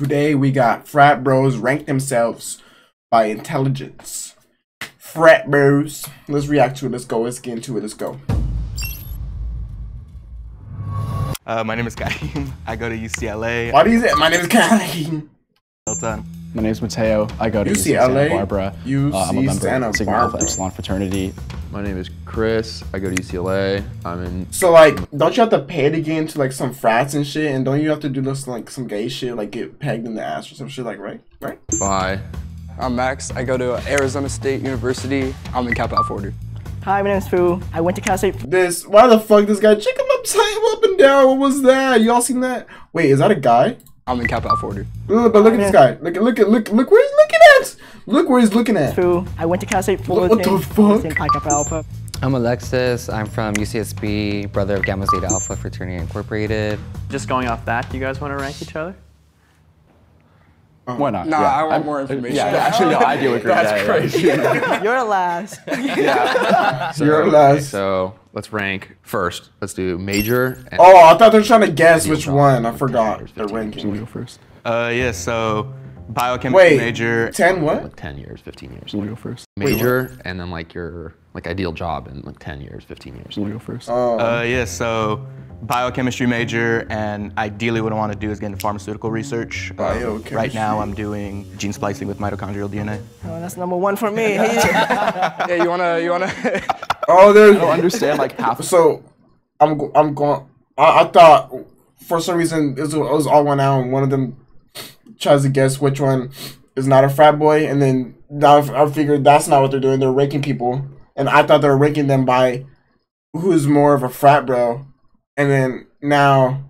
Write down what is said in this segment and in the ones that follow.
Today we got frat bros rank themselves by intelligence. Frat bros. Let's react to it. Let's go. Let's get into it. Let's go. Uh, my name is Kaim. I go to UCLA. Why do you say my name is Kai? Well done. My name's Mateo. I go to UC, UCLA, Santa Barbara. UC Uh, I'm a member Santa of Sigma Alpha Epsilon fraternity. My name is Chris. I go to UCLA. I'm in. So like, don't you have to pay to get into like some frats and shit? And don't you have to do this like some gay shit, like get pegged in the ass or some shit, like right? Right? Phi. I'm Max. I go to Arizona State University. I'm in Kappa Alpha Order. Hi, my name's Fu. I went to Cal State. This why the fuck this guy chicken up time up and down? What was that? Y'all seen that? Wait, is that a guy? I'm in Kappa Alpha Order. Look, but look at this guy. Look at look at look look where he's looking at. Look where he's looking at. Fu. I went to Cal State What- Fullerton. what the fuck? St. Pi Kappa Alpha. I'm Alexis. I'm from UCSB, brother of Gamma Zeta Alpha Fraternity Incorporated. Just going off that, do you guys want to rank each other? Why not? Nah, Yeah. I want I'm- more information. Yeah, actually, no, I do agree. That's yeah, yeah. crazy. You're last. So, You're last. So let's rank first. Let's do major. And Oh, I thought they were trying to guess which one. I forgot fifteen the years, ranking. You go first. Uh, yeah, so biochemistry Wait, major. ten what? like 10 years, 15 years. You want to go first? Major, and then like your like ideal job in like 10 years, 15 years. You want to go first? Oh, Uh, yeah, so biochemistry major, and ideally what I want to do is get into pharmaceutical research. Uh, Biochemistry. right now I'm doing gene splicing with mitochondrial DNA. Oh, that's number one for me. Yeah, you wanna, you wanna? oh, there's. I don't understand like half. So, I'm I'm going. I, I thought for some reason it was, it was all one out, and one of them tries to guess which one is not a frat boy, and then now I figured that's not what they're doing. They're ranking people, and I thought they were ranking them by who's more of a frat bro, and then now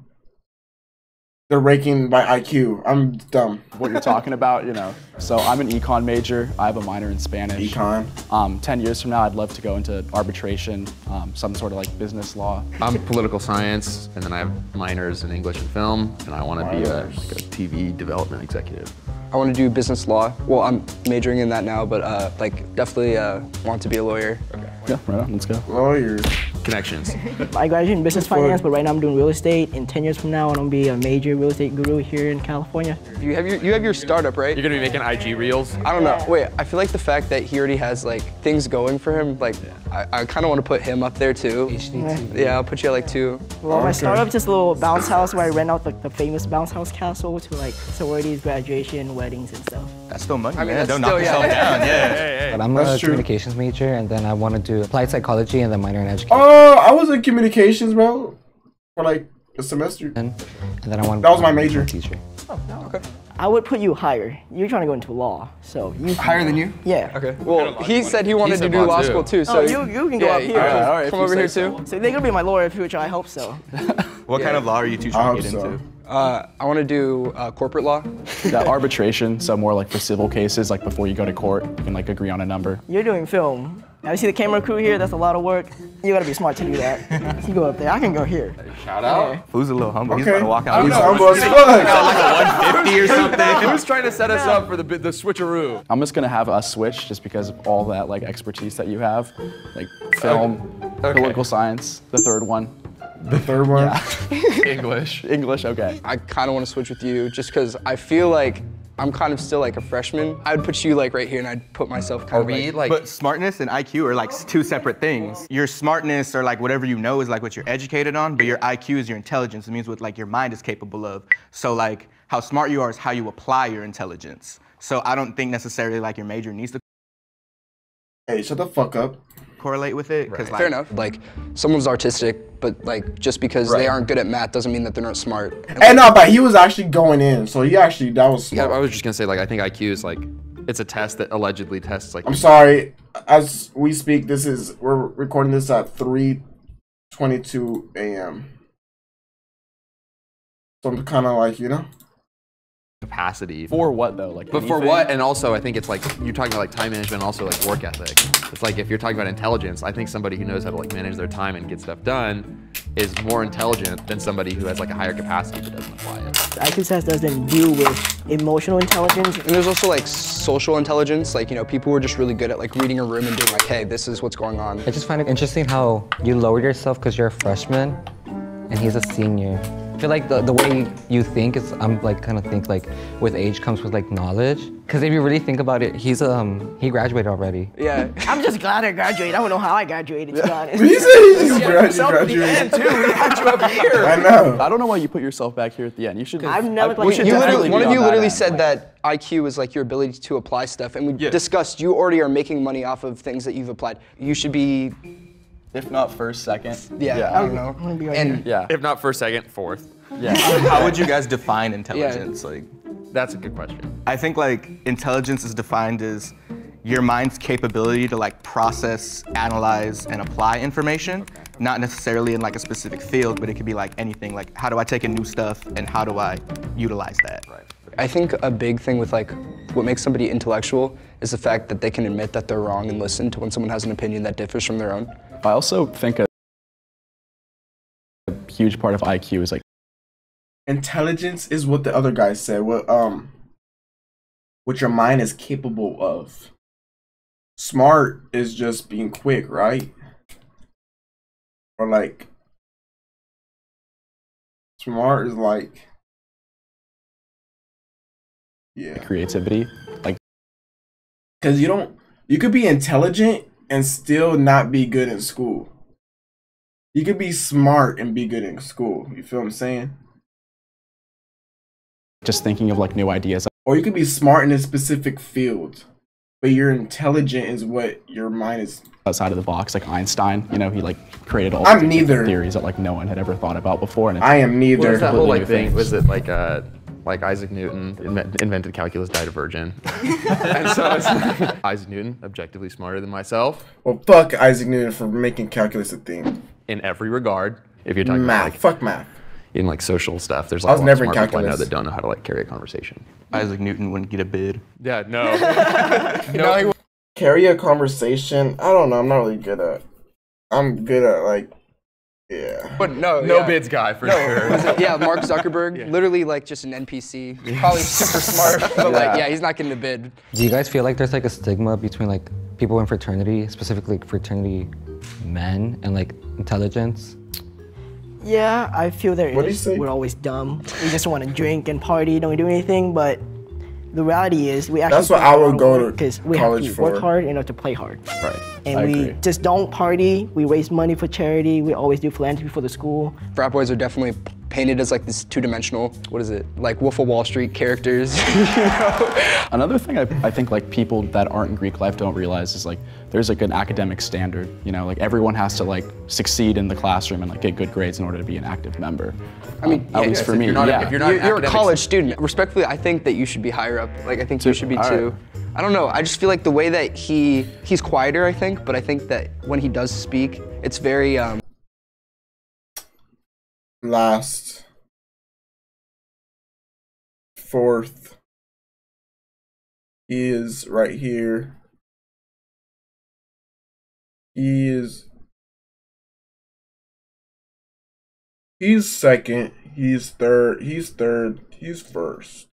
they're ranking by IQ. I'm dumb. what you're talking about, you know. So I'm an econ major. I have a minor in Spanish. Econ. Um, Ten years from now, I'd love to go into arbitration, um, some sort of like business law. I'm political science, and then I have minors in English and film, and I want to be a, like a TV development executive. I want to do business law. Well, I'm majoring in that now, but uh, like definitely uh, want to be a lawyer. Okay. Yeah, right on. Let's go. Lawyer. Connections. I graduated in business finance, but right now I'm doing real estate. In 10 years from now, I'm gonna be a major real estate guru here in California. You have your, you have your startup, right? You're gonna be making IG reels. I don't know. Wait, I feel like the fact that he already has like things going for him, like I, I kind of want to put him up there too. Yeah, I'll put you at like two. Well, my Okay. startup's just a little bounce house where I rent out like the famous bounce house castle to like sororities, graduation, weddings, and stuff. That's still money, I mean, man. Don't still- knock yeah. yourself down. Yeah. But I'm That's a true. communications major, and then I want to do applied psychology and then minor in education. Oh, Uh, I was in communications, bro, for like a semester. And then I want That was my major. teacher. I would put you higher. You're trying to go into law, so you Higher than you? Yeah. Okay. Well, he said he wanted to said do law law too. school too, oh, so Oh, you you can go yeah, up here. yeah, all right, come over here say too. So they're gonna be my lawyer in the future. I hope so. What kind of law are you two trying to get so. into? Uh, I want to do uh, corporate law. Yeah, arbitration. So more like for civil cases, like before you go to court, you can like agree on a number. You're doing film. Now you see the camera crew here. That's a lot of work. You gotta be smart to do that. you go up there. I can go here. Shout out. Who's a little humble? He's Okay. about to walk out. He's He's humble as fuck. 150 or something. Who's trying to set us up for the the switcheroo? I'm just gonna have us switch just because of all that like expertise that you have, like film, political science. The third one, The third one. English. English. Okay. I kind of want to switch with you just because I feel like I'm kind of still like a freshman. I would put you like right here, and I'd put myself kind Are of we like. like? But smartness and IQ are like two separate things. Your smartness or like whatever you know is like what you're educated on, but your IQ is your intelligence. It means what like your mind is capable of. So like how smart you are is how you apply your intelligence. So I don't think necessarily like your major needs to Hey, shut the fuck up. Correlate with it because like Fair enough. Like someone's artistic, but like just because they aren't good at math doesn't mean that they're not smart. And no, but he was actually going in, so he actually that was. Yeah, I was just gonna say like I think IQ is like it's a test that allegedly tests like I'm sorry. As we speak, this is we're recording this at 3:22 a.m. So I'm kind of like you know. capacity. For what though? Like. But for what? And also, I think it's like you're talking about like time management, and also like work ethic. It's like if you're talking about intelligence, I think somebody who knows how to like manage their time and get stuff done is more intelligent than somebody who has like a higher capacity but doesn't apply it. The IQ test doesn't deal with emotional intelligence. And there's also like social intelligence, like you know, people who are just really good at like reading a room and being like, hey, this is what's going on. I just find it interesting how you lowered yourself because you're a freshman, and he's a senior. I feel like the, the way you think is, I'm like kind of think like with age comes with like knowledge. Cause if you really think about it, he's um he graduated already. Yeah. I'm just glad I graduated. I don't know how I graduated, to be honest. He said he just grad- Yourself at the end graduated. too. We had you up here. I know. I don't know why you put yourself back here at the end. You should. I've never, I- like- we should You literally, one of on you literally said that IQ is like your ability to apply stuff, and we Yeah. discussed you already are making money off of things that you've applied. You should be, If not first, second. yeah, yeah. I don't know. I'm gonna be right And Yeah. If not first, second, fourth. Yeah. How would you guys define intelligence? Like, That's a good question. I think like intelligence is defined as your mind's capability to like process, analyze, and apply information. Not necessarily in like a specific field, but it could be like anything. Like, how do I take in new stuff and how do I utilize that? Right. I think a big thing with like what makes somebody intellectual is the fact that they can admit that they're wrong and listen to when someone has an opinion that differs from their own. I also think a huge part of IQ is like Intelligence is what the other guy said. What um, what your mind is capable of. Smart is just being quick, right? Or like, smart is like, yeah. creativity. Like Because you don't, you could be intelligent and still not be good in school. You could be smart and be good in school. You feel what I'm saying? just thinking of like new ideas. Or you could be smart in a specific field, but you're intelligent is what your mind is. outside of the box, like Einstein. You know, he like created all I'm these neither. theories that like no one had ever thought about before. And it's, I am What neither. was that whole like completely thing? Was it like uh, like Isaac Newton inven- invented calculus, died a virgin, and so it's Isaac Newton, objectively smarter than myself well, fuck Isaac Newton for making calculus a thing. in every regard. If you're talking Math. about like fuck math. in like social stuff, there's like I was a lot never of in smart people I know calculus. that don't know how to like carry a conversation. Isaac Newton wouldn't get a bid. Yeah, no. Carry a conversation. I don't know. I'm not really good at. I'm good at like, yeah. But no, no yeah. bids guy for sure. Yeah, Mark Zuckerberg, literally like just an NPC, probably super smart, but like yeah, he's not getting a bid. Do you guys feel like there's like a stigma between like people in fraternity, specifically fraternity men, and like intelligence? Yeah, I feel there What'd is. you say? We're always dumb. We just want to drink and party, don't do anything. But the reality is, we actually. That's what put I a lot would of go work to 'cause we have college to work for. hard in order to play hard. right. And I we agree. just don't party. We raise money for charity. We always do philanthropy for the school. Frat boys are definitely painted as like this two-dimensional, what is it, like Wolf of Wall Street characters. you know? Another thing I, I think like people that aren't in Greek life don't realize is like there's like an academic standard. You know, like everyone has to like succeed in the classroom and like get good grades in order to be an active member. I mean, at yeah, least if for you're me, not- yeah. if you're not You're, you're a college student. Respectfully, I think that you should be higher up. Like I think you should be all right. too. I don't know. I just feel like the way that he he's quieter. I think, but I think that when he does speak, it's very um, Last. Fourth. He is right here. He is. He's second. He's third. He's third. He's first.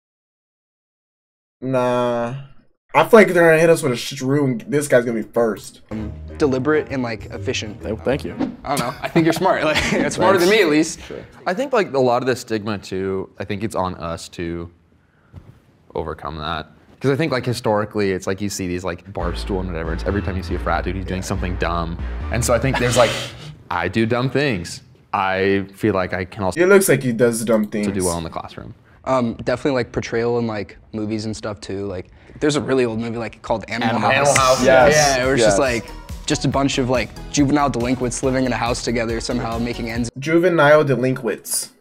Nah. I feel like they're gonna hit us with a shrew and this guy's gonna be first. Um, deliberate and like efficient. Oh, Thank you. I don't know. I think you're smart. Like it's smarter than me at least. I think like a lot of the stigma too. I think it's on us to overcome that. Because I think like historically, it's like you see these like Barstool and whatever. It's every time you see a frat dude, he's doing something dumb. And so I think there's like, I do dumb things. I feel like I can also It looks like he does dumb things. To do well in the classroom. Um, definitely like portrayal in like movies and stuff too. Like there's a really old movie like called Animal, Animal House. House. House. Yes, Yeah, it was just like just a bunch of like juvenile delinquents living in a house together somehow making ends Juvenile delinquents.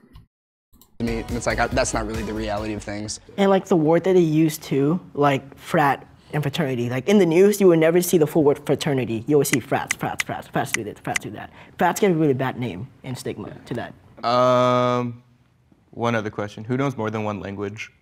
meet. And it's like I, that's not really the reality of things. And like the word that they use too, like frat and fraternity. Like in the news, you will never see the full word fraternity. You always see frats, frats, frats, frats do this, frats do that. Frats get a really bad name and stigma to that. Um, one other question. Who knows more than one language?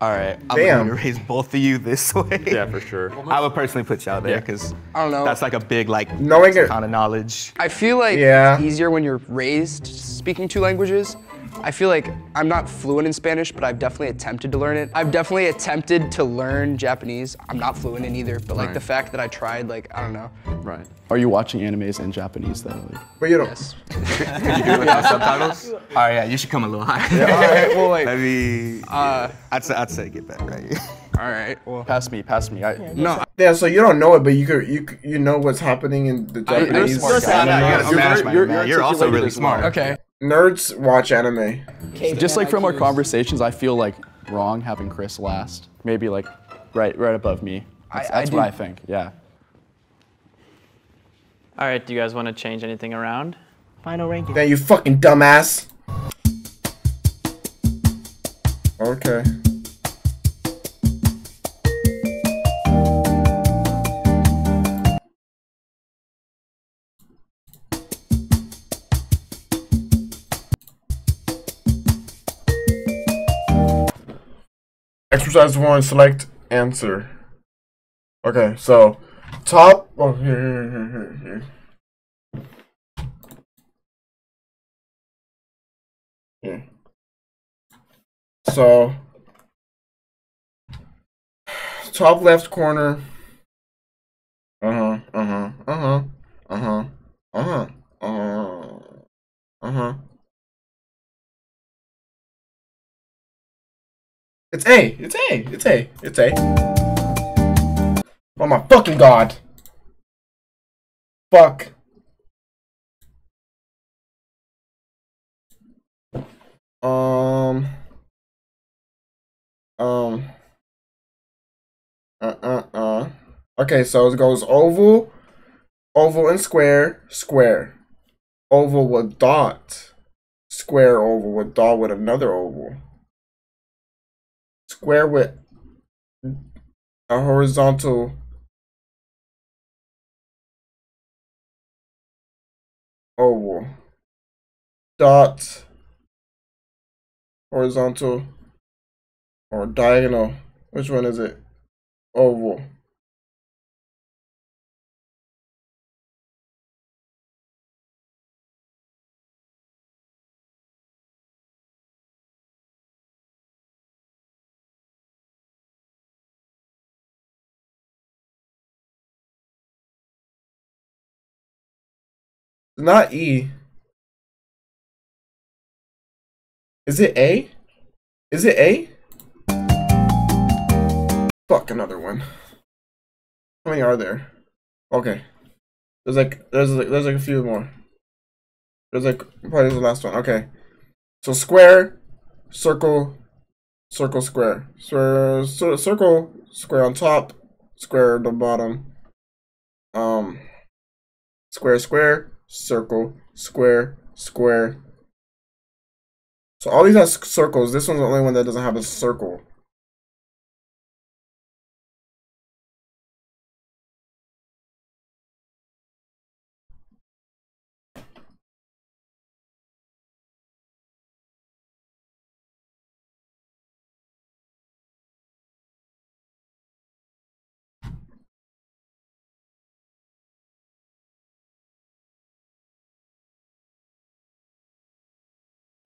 All right, I'm Damn. gonna raise both of you this way. Yeah, for sure. I would personally put y'all there because I don't know. that's like a big like Knowing it- kind of knowledge. I feel like Yeah. it's easier when you're raised speaking two languages, I feel like I'm not fluent in Spanish, but I've definitely attempted to learn it. I've definitely attempted to learn Japanese. I'm not fluent in either, but like Right. the fact that I tried, like, I don't know. Right. Are you watching animes in Japanese though? Like, But you don't. Yes. you do it without subtitles? All right, yeah, you should come a little higher. Yeah, all right, well, like, Maybe. uh, I'd say I'd say get back right. all right, well. pass me, pass me. I, No, Yeah, so you don't know it, but you could you you know what's happening in the I- you're Japanese. smart guy. anime. No, no, You're you're- you're- you're you're also really as well. smart. okay. Nerds watch anime. Just like from our conversations, I feel like wrong having Chris last. Maybe like right right above me. That's, I- I what do- I think. Yeah. All right, do you guys want to change anything around? Final ranking. Then you fucking dumbass. Okay. Exercise one, select answer. Okay, so top. Oh, here, here, here, here, here. So, top left corner. Uh huh. Uh huh. Uh huh. Uh huh. Uh huh. Uh huh. Uh huh. It's A. It's A. It's A. It's A. Oh my fucking god. Fuck. Um. Um. Uh uh uh. Okay, so it goes oval, oval and square, square. Oval with dot. Square oval with dot with another oval. Square with a horizontal. Oval. Dot horizontal or diagonal. Which one is it? Oval. Not E. Is it A? Is it A? Fuck another one. How many are there? Okay. There's like there's like there's like a few more. There's like probably the last one. Okay. So square, circle, circle, square. Cir- circle, square on top, square on the bottom. Um square, square, circle, square, square. So all these have circles. This one's the only one that doesn't have a circle.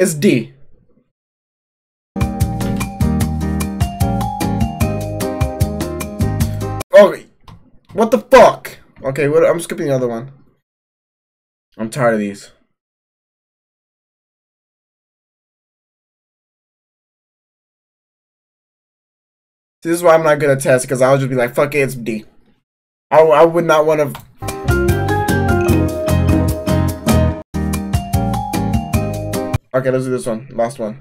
It's D. Oh, what the fuck? Okay, what, I'm skipping the other one. I'm tired of these. This is why I'm not good at tests because I'll just be like, fuck it, it's D. I, I would not want to. Okay, let's do this one. Last one.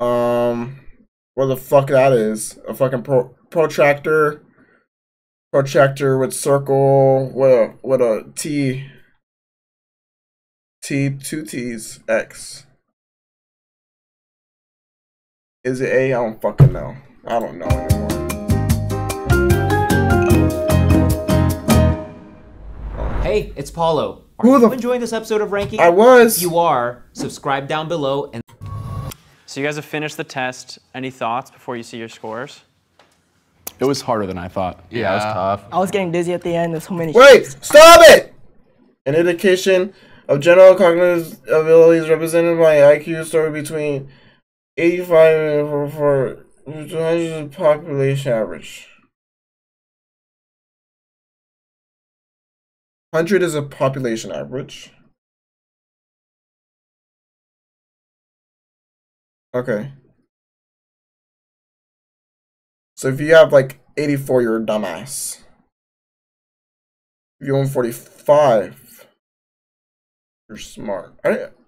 Um, what the fuck that is? A fucking pro protractor. Protractor with circle. What a what a T. T two T's X. Is it A? I don't fucking know. I don't know anymore. Hey, it's Paulo. Are Who you the f- enjoying this episode of Ranking? I was. You are, subscribe down below and So you guys have finished the test. Any thoughts before you see your scores? It was harder than I thought. Yeah, it was tough. I was getting dizzy at the end. There's so many. Wait! Stop it! An indication of general cognitive abilities represented by IQ story between 85 and for, for 200 population average. 100 is a population average. Okay. So if you have like 84, you're a dumbass. If you own 45, you're smart.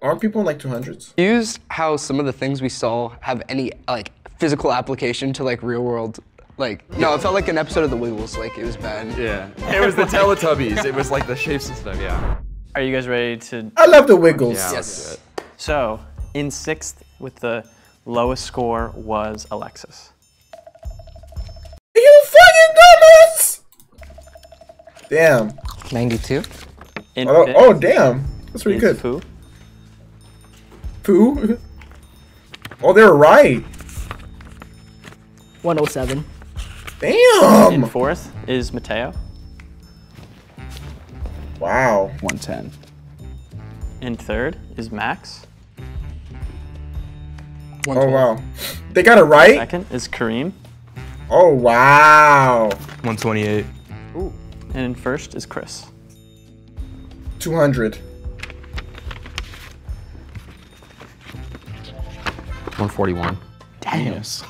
Aren't, people in like 200s? Use how some of the things we saw have any like physical application to like real world. Like no, it felt like an episode of The Wiggles. Like it was bad. Yeah. It was the Teletubbies. it was like the shapes and stuff. Yeah. Are you guys ready to? I love the Wiggles. Yeah. Yes. So, in sixth with the lowest score was Alexis. You fucking dumbass! Damn. 92. In Oh, oh damn. That's pretty good. Fu. Pooh? Oh, they were right. 107. In Damn. fourth is Mateo. Wow. 110. In third is Max. Oh wow. They got it right? Second is Kareem. Oh wow. 128. Ooh. And in first is Chris. 200. 141. Yes.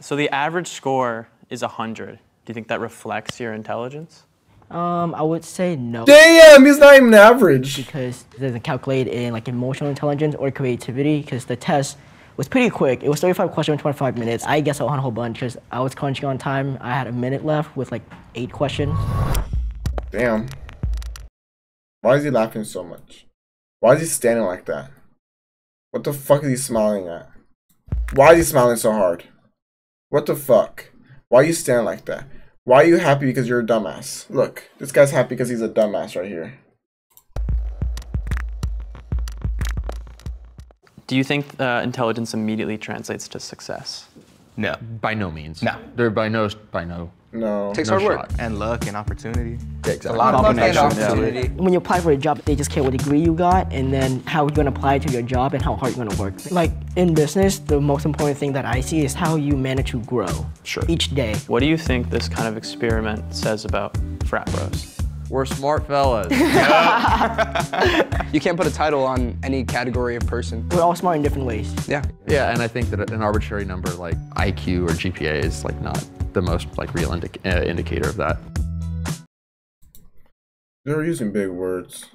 So the average score is 100. Do you think that reflects your intelligence? Um, I would say no. Damn, he's not even average. because it doesn't calculate in like emotional intelligence or creativity because the test was pretty quick. It was 35 questions, in 25 minutes. I guess I won a whole bunch because I was crunching on time. I had a minute left with like eight questions. Damn. Why is he laughing so much? Why is he standing like that? What the fuck is he smiling at? Why is he smiling so hard? What the fuck? Why are you standing like that? Why are you happy because you're a dumbass? Look, this guy's happy because he's a dumbass right here. Do you think uh, intelligence immediately translates to success? No. By no means. No. They're by no by no. No. It Takes no hard work. And luck and opportunity. Yeah, exactly. A lot of Luck and combinations. opportunity. When you apply for a job, they just care what degree you got and then how you're gonna apply to your job and how hard you're gonna work. Like in business, the most important thing that I see is how you manage to grow Sure. each day. What do you think this kind of experiment says about frat bros? We're smart fellas. You can't put a title on any category of person. We're all smart in different ways. Yeah. yeah, and I think that an arbitrary number like IQ or GPA is like not the most like real indic- uh, indicator of that. They're using big words.